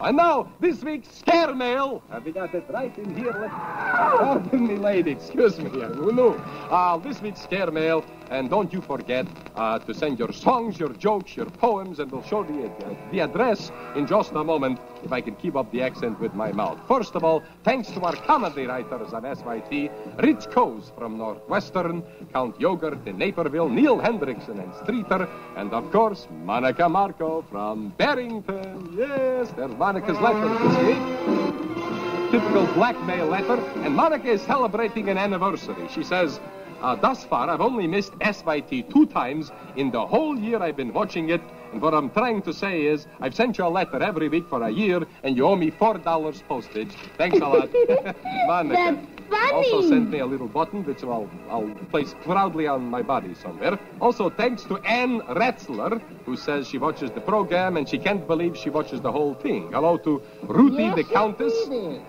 And now, this week's scare mail. Have we got it right in here? Pardon me, lady. Excuse me. No. Uh, this week's scare mail. And don't you forget uh, to send your songs, your jokes, your poems, and we'll show the, uh, the address in just a moment if I can keep up the accent with my mouth. First of all, thanks to our comedy writers on SYT, Rich Coase from Northwestern, Count Yogurt in Naperville, Neil Hendrickson and Streator, and of course, Monica Marco from Barrington. Yes, there's Monica's letter this. Typical blackmail letter, and Monica is celebrating an anniversary. She says, uh, thus far, I've only missed SYT two times in the whole year I've been watching it. And what I'm trying to say is, I've sent you a letter every week for a year, and you owe me four dollars postage. Thanks a lot, Monica. Funny. Also sent me a little button, which I'll, I'll place proudly on my body somewhere. Also, thanks to Ann Ratzler, who says she watches the program and she can't believe she watches the whole thing. Hello to Ruthie Yes, the Countess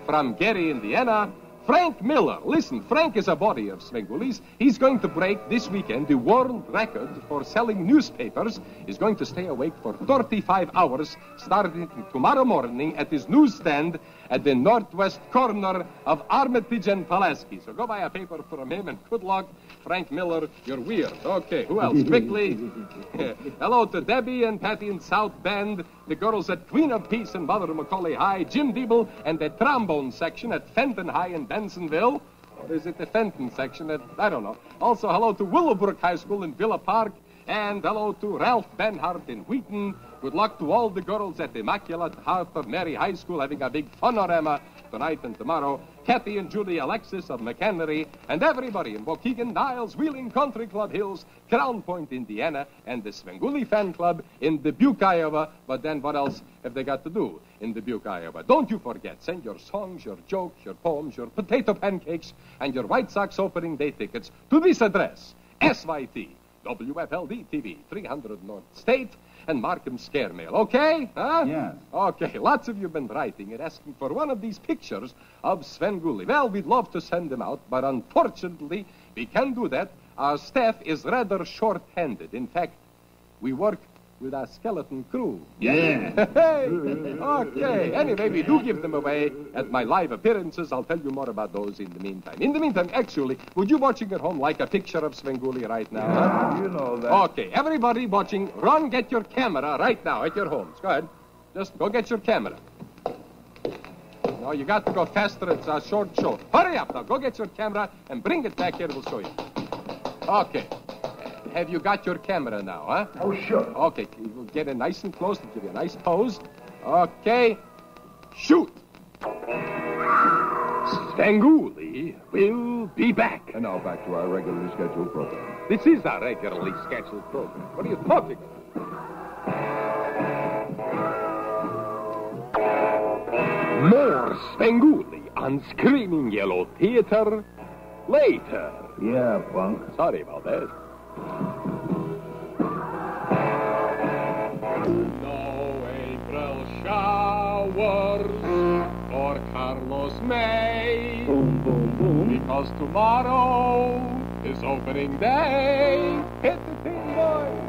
from Gary, Indiana. Frank Miller. Listen, Frank is a body of Svengoolie's. He's going to break this weekend the world record for selling newspapers. He's going to stay awake for 35 hours starting tomorrow morning at his newsstand at the northwest corner of Armitage and Pulaski. So go buy a paper from him and good luck. Frank Miller, you're weird. Okay, who else? Quickly. Hello to Debbie and Patty in South Bend, the girls at Queen of Peace and Mother McAuley High, Jim Diebel, and the trombone section at Fenton High in Bensenville. Or is it the Fenton section at, I don't know. Also, hello to Willowbrook High School in Villa Park, and hello to Ralph Benhart in Wheaton. Good luck to all the girls at the Immaculate Heart of Mary High School having a big funorama tonight and tomorrow. Kathy and Julie Alexis of McHenry, and everybody in Waukegan, Niles, Wheeling Country Club Hills, Crown Point, Indiana, and the Svengoolie Fan Club in Dubuque, Iowa. But then what else have they got to do in Dubuque, Iowa? Don't you forget, send your songs, your jokes, your poems, your potato pancakes, and your White Sox opening day tickets to this address, SYT, WFLD TV, 300 North State, and Markham Scare Mail. Okay? Huh? Yes. Okay, lots of you have been writing and asking for one of these pictures of Svengoolie. Well, we'd love to send them out, but unfortunately, we can't do that. Our staff is rather short-handed. In fact, we work with our skeleton crew. Yeah. Okay. Anyway, we do give them away at my live appearances. I'll tell you more about those in the meantime. In the meantime, actually, would you watching at home like a picture of Svengoolie right now? huh? You know that. Okay, everybody watching, run get your camera right now at your homes. Go ahead. Just go get your camera. No, you got to go faster. It's a short show. Hurry up now. Go get your camera and bring it back here. We'll show you. Okay. Have you got your camera now, huh? Oh, sure. Okay, we'll get it nice and close to give you a nice pose. Okay. Shoot. Svengoolie will be back. And now back to our regularly scheduled program. This is a regularly scheduled program. What are you talking about? More Svengoolie on Screaming Yellow Theater later. Yeah, Bunk. Sorry about that. Showers for mm. Carlos May. Boom, boom, boom. Because tomorrow is opening day. Hit the thing, boys.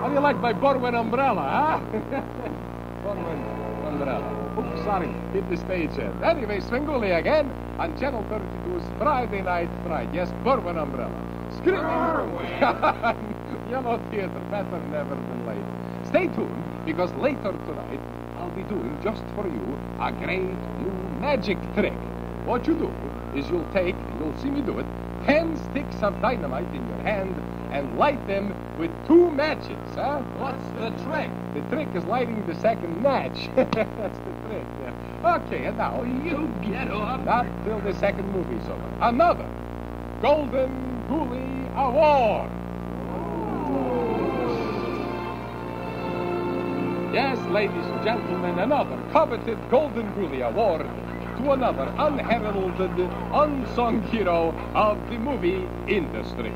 How do you like my Berwyn umbrella, huh? Berwyn umbrella. Oops, sorry. Hit the stage here. Anyway, Svengoolie again on Channel 32's Friday Night Fright. Yes, Berwyn umbrella. Screaming Yellow Theater, better never than. Stay tuned, because later tonight, I'll be doing just for you a great new magic trick. What you do is you'll take, you'll see me do it, ten sticks of dynamite in your hand and light them with two matches, huh? What's the trick? The trick is lighting the second match. That's the trick, yeah. Okay, and now... You get off. Not till the second movie's over. Another Golden Goolie Award. Yes, ladies and gentlemen, another coveted Golden Goolie Award to another unheralded, unsung hero of the movie industry.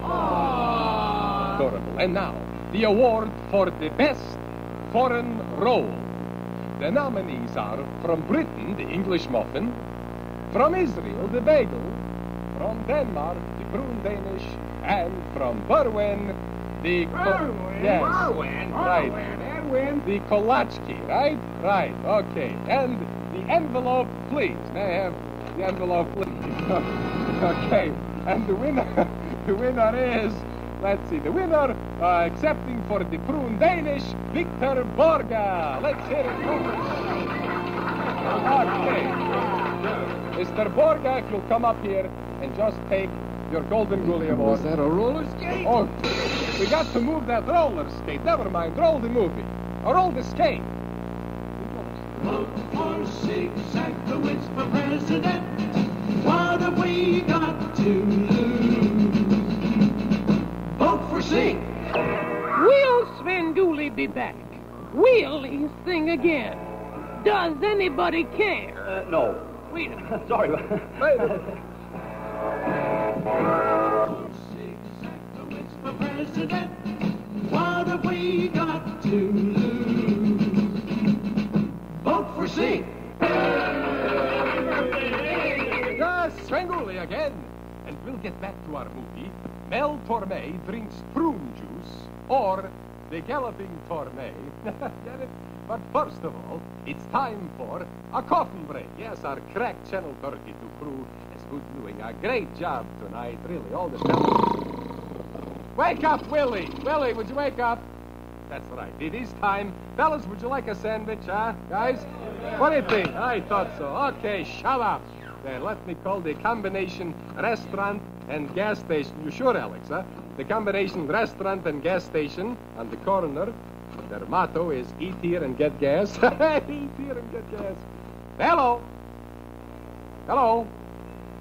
Adorable. And now, the award for the best foreign role. The nominees are from Britain, the English muffin, from Israel, the bagel, from Denmark, the prune Danish, and from Berwyn, the... co- Yes, right. Win? The Kolachki, right? Right, okay. And the envelope, please. May I have the envelope, please? okay. And the winner, the winner is, let's see, the winner, uh, accepting for the Prune Danish, Victor Borge. Let's hear it. Okay. Mr. Borge, if you'll come up here and just take your Golden Goolie Award. Was that a roller skate? Oh, we got to move that roller skate. Never mind. Roll the movie. Or roll the skate. Vote for Zigzag Lewis for president. What have we got to lose? Vote for Zig. Will Svengoolie be back? Will he sing again? Does anybody care? Uh, no. Wait a minute. Sorry. Zigzag Lewis for president. To our movie. Mel Torme drinks prune juice, or the galloping Torme. get it? But first of all, it's time for a coffee break. Yes, our crack Channel 32 crew is doing a great job tonight. Really, all the time. Wake up, Willie! Willie, would you wake up? That's right. It is time. Fellas, would you like a sandwich, huh? Guys? What do you think? I thought so. Okay, shut up. Then let me call the combination restaurant and gas station. You sure, Alex, huh? The combination restaurant and gas station on the corner. Their motto is eat here and get gas. eat here and get gas. Hello. Hello.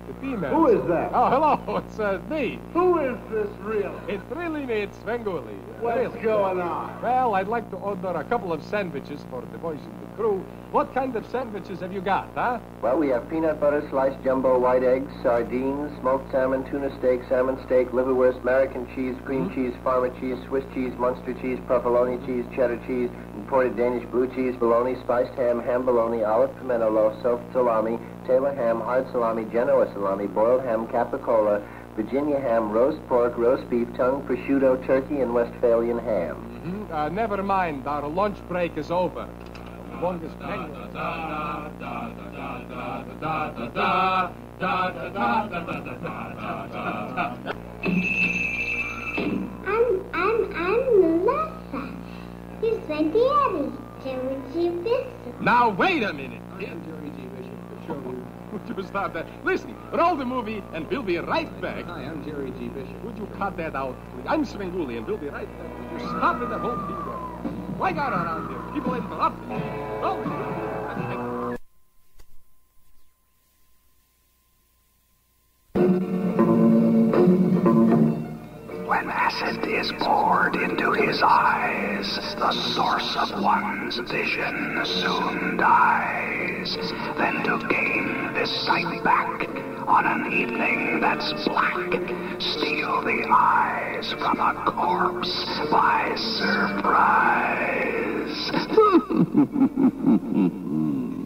The female. Who is that? Oh, hello. It's uh, me. Who is this really? It's really me. It's Svengoolie. What's Really. going on? Well, I'd like to order a couple of sandwiches for the boys in the crew. What kind of sandwiches have you got, huh? Well, we have peanut butter, sliced jumbo white eggs, sardines, smoked salmon, tuna steak, salmon steak, liverwurst, American cheese, cream Mm-hmm. cheese, farmer cheese, Swiss cheese, Munster cheese, provolone cheese, cheddar cheese, imported Danish blue cheese, bologna, spiced ham, ham bologna, olive pimento loaf, soaked salami, Taylor ham, hard salami, Genoa salami, boiled ham, capicola, Virginia ham, roast pork, roast beef, tongue, prosciutto, turkey, and Westphalian ham. Hmm? Uh, never mind. Our lunch break is over. Longest menu. I'm, I'm, I'm Melissa. He's my daddy, Jerry G. Bishop. Now, wait a minute. I am Jerry G. Bishop, for sure. Would you stop that? Listen, roll the movie, and we'll be right back. Hi, I'm Jerry G. Bishop. Would you cut that out, please? I'm Svengoolie, and we'll be right back. Would you stop it, that whole thing there? Why got around here? People interrupt me. Oh, we'll be right back. When acid is poured into his eyes, the source of one's vision soon dies. Then to gain this sight back on an evening that's black, steal the eyes from a corpse by surprise.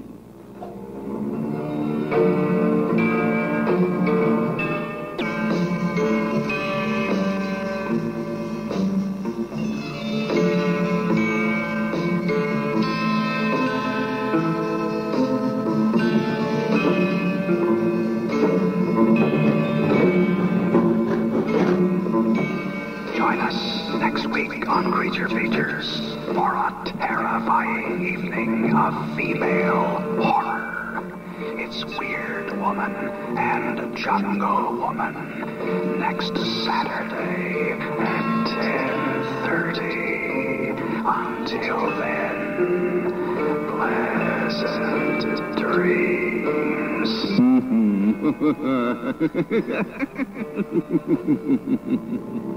Features for a terrifying evening of female horror. It's Weird Woman and Jungle Woman next Saturday at 10.30. Until then, pleasant dreams.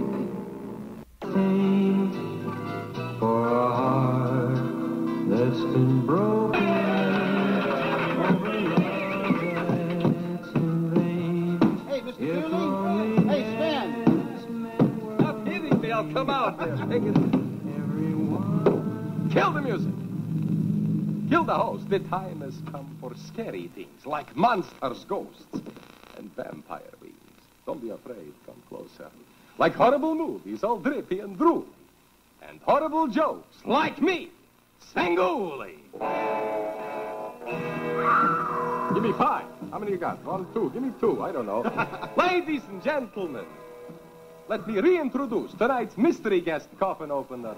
the host. The time has come for scary things like monsters, ghosts, and vampire wings. Don't be afraid. Come closer. Like horrible movies, all drippy and drool. And horrible jokes like me. Svengoolie. Give me five. How many you got? One, two. Give me two. I don't know. Ladies and gentlemen, let me reintroduce tonight's mystery guest coffin opener.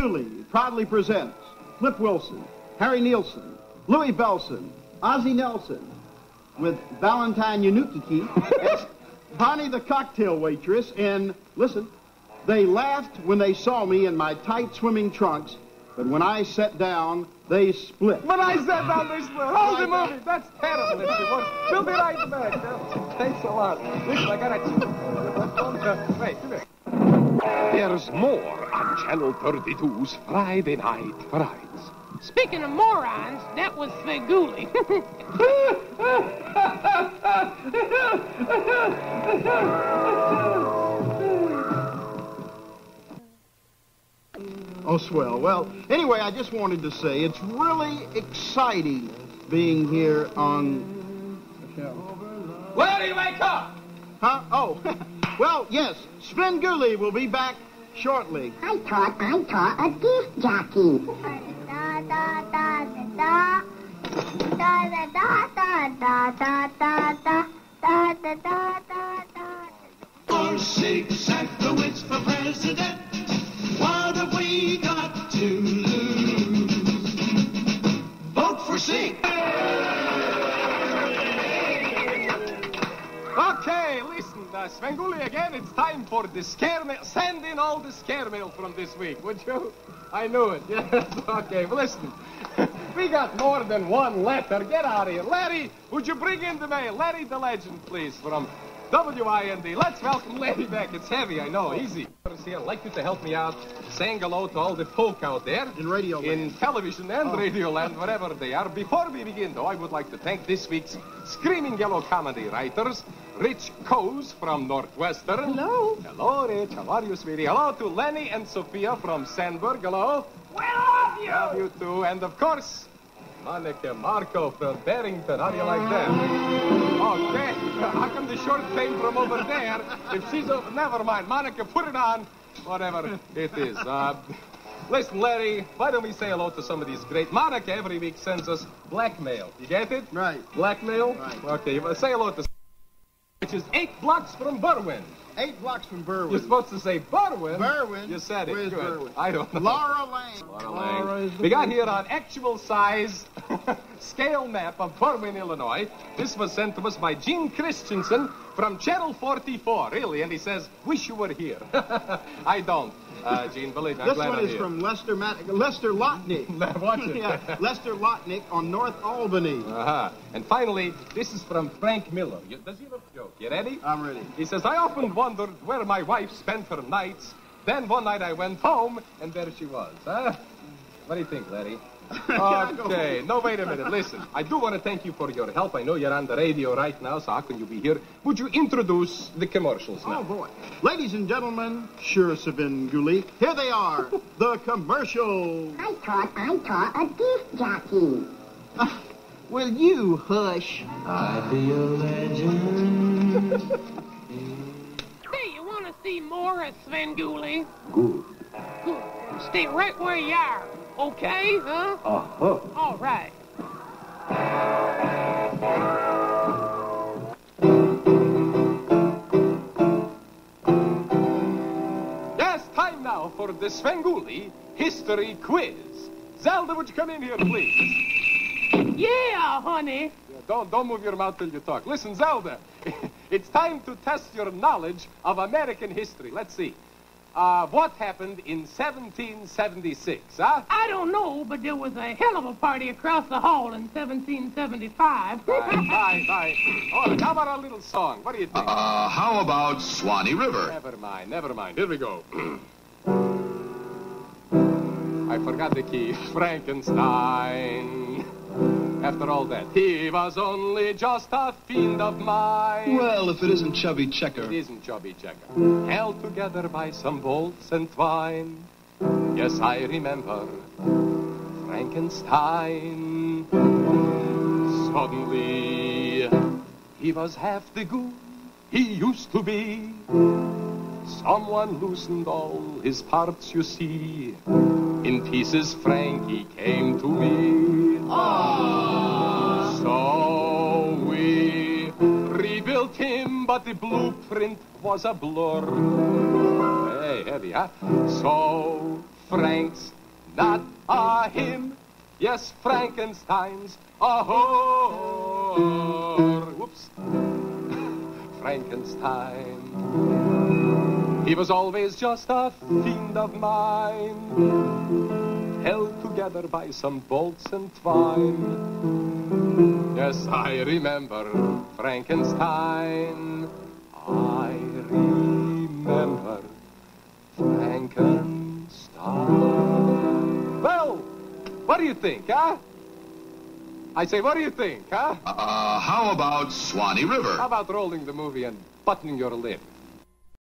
Julie proudly presents Flip Wilson, Harry Nilsson, Louis Bellson, Ozzie Nelson, with Valentine Yanutiki as Bonnie the cocktail waitress, and listen, they laughed when they saw me in my tight swimming trunks, but when I sat down, they split. When I said that, they split. Hold the movie. That's terrible. If you want. We'll be right back. Thanks a lot. Listen, I gotta. Wait, come here. There's more on Channel 32's Friday Night Frights. Speaking of morons, that was Svengoolie. Oh, swell. Well, anyway, I just wanted to say it's really exciting being here on the show. Larry, wake up! Huh? Oh, well, yes, Svengoolie will be back shortly. I thought I saw a disc jockey. From this week, would you? I knew it. Yes. Okay, well, listen. we got more than one letter. Get out of here. Larry, would you bring in the mail? Larry the legend, please, from WIND. Let's welcome Larry back. It's heavy, I know. Easy. Here, I'd like you to help me out saying hello to all the folk out there. In radio land. In television and oh. radio land, wherever they are. Before we begin, though, I would like to thank this week's Screaming Yellow comedy writers, Rich Coase from Northwestern. Hello. Hello, Rich. How are you, sweetie? Hello to Lenny and Sophia from Sandburg. Hello. Where are you? Love you too. And of course, Monica Marco from Barrington. How do you like that? Okay. How come the short came from over there? If she's over, never mind. Monica, put it on. Whatever it is. Uh, listen, Larry, why don't we say hello to some of these great... Monica every week sends us blackmail. You get it? Right. Blackmail? Right. Okay, say hello to... Which is eight blocks from Berwyn. Eight blocks from Berwyn. You're supposed to say Berwyn. Berwyn? You said it. Where's Berwyn? I don't know. Laura Lane. Laura Laura Lang. We got here on actual size scale map of Berwyn, Illinois. This was sent to us by Gene Christensen from Channel 44, really, and he says, wish you were here. I don't, uh, Gene, believe me. I'm This one I'm is here. from Lester Mat- Lester Lotnick. Watch it. yeah, Lester Lotnick on North Albany. Uh-huh. And finally, this is from Frank Miller. You, does he look joke? You ready? I'm ready. He says, I often wondered where my wife spent her nights. Then one night I went home, and there she was. Huh? What do you think, Larry? I go Okay, no, wait a minute. Listen, I do want to thank you for your help. I know you're on the radio right now, so how can you be here? Would you introduce the commercials now? Oh, boy. Ladies and gentlemen, sure, Savin here they are, the commercials. I thought I saw a disc jockey. Ah, Will you hush? I'd be a legend. hey, you want to see more of Svengoolie? Good. Good. Stay right where you are, okay? Huh? Uh-huh. All right. Yes, time now for the Svengoolie History Quiz. Zelda, would you come in here, please? Yeah, honey. Don't, don't move your mouth till you talk. Listen, Zelda, it's time to test your knowledge of American history. Let's see. Uh, what happened in 1776, huh? I don't know, but there was a hell of a party across the hall in 1775. Fine, fine, fine. All right, how about a little song? What do you think? Uh, how about Swanee River? Never mind, never mind. Here we go. I forgot the key. Frankenstein. After all that, he was only just a fiend of mine. Well, if it isn't Chubby Checker. It isn't Chubby Checker. Held together by some bolts and twine. Yes, I remember Frankenstein. Suddenly, he was half the goon he used to be. Someone loosened all his parts, you see. In pieces, Frankie came to me. Ah! So we rebuilt him, but the blueprint was a blur. Hey, heavy, huh? So Frank's not a him. Yes, Frankenstein's a whore. Whoops. Frankenstein. He was always just a fiend of mine, held together by some bolts and twine. Yes, I remember Frankenstein. I remember Frankenstein. Well, what do you think, huh? I say, what do you think, huh? Uh, how about Swanee River? How about rolling the movie and buttoning your lip?